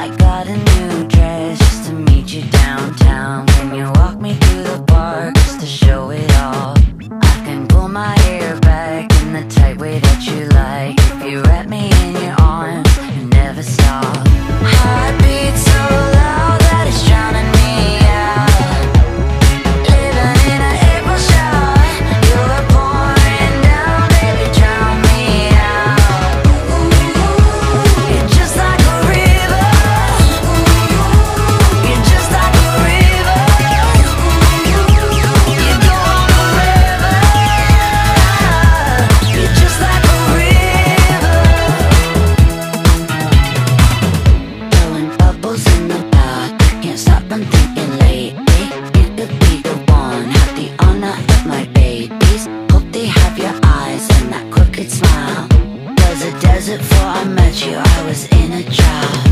I got a new dress just to meet you downtown. Can you walk me through the park just to show it all? I can pull my hair back in the tight way that you like. If you wrap me in your arms and never stop. Desert before I met you. I was in a. Heartbeats